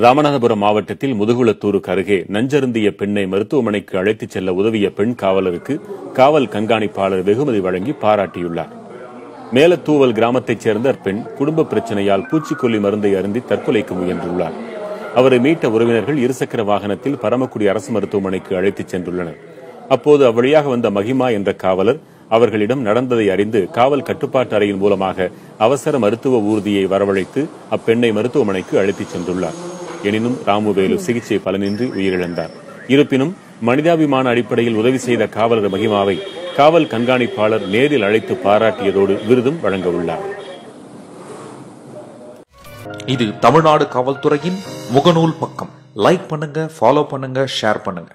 ராமநாதபுரம் மாவட்டத்தில் முதுகுளத்தூருக்கு அருகே நஞ்சருந்திய பெண்ணை மருத்துவமனைக்கு அழைத்துச் செல்ல உதவிய பெண் காவலருக்கு காவல் கண்காணிப்பாளர் வெகுமதி வழங்கி பாராட்டியுள்ளார். மேலத்தூவல் கிராமத்தைச் சேர்ந்த பெண் குடும்ப பிரச்சனையால் பூச்சிக்கொல்லி மருந்தை அருந்தி தற்கொலைக்கு முயன்றுள்ளார். அவரை மீட்ட உறவினர்கள் இருசக்கர வாகனத்தில் பரமக்குடி அரசு மருத்துவமனைக்கு அழைத்துச் சென்றுள்ளனர். அப்போது அவ்வழியாக வந்த மகிமா என்ற காவலர் அவர்களிடம் நடந்ததை அறிந்து காவல் கட்டுப்பாட்டு அறையின் மூலமாக அவசர மருத்துவ ஊர்தியை வரவழைத்து அப்பெண்ணை மருத்துவமனைக்கு அழைத்துச் சென்றுள்ளார். எனினும் ராமுவேலு சிகிச்சை பலனின்றி உயிரிழந்தார். இருப்பினும் மனிதாபிமான அடிப்படையில் உதவி செய்த காவலர் மகிமாவை காவல் கண்காணிப்பாளர் நேரில் அழைத்து பாராட்டியதோடு விருதும் வழங்க உள்ளார். இது தமிழ்நாடு காவல்துறையின் முகநூல் பக்கம். லைக் பண்ணுங்க ஃபாலோ பண்ணுங்க ஷேர் பண்ணுங்க.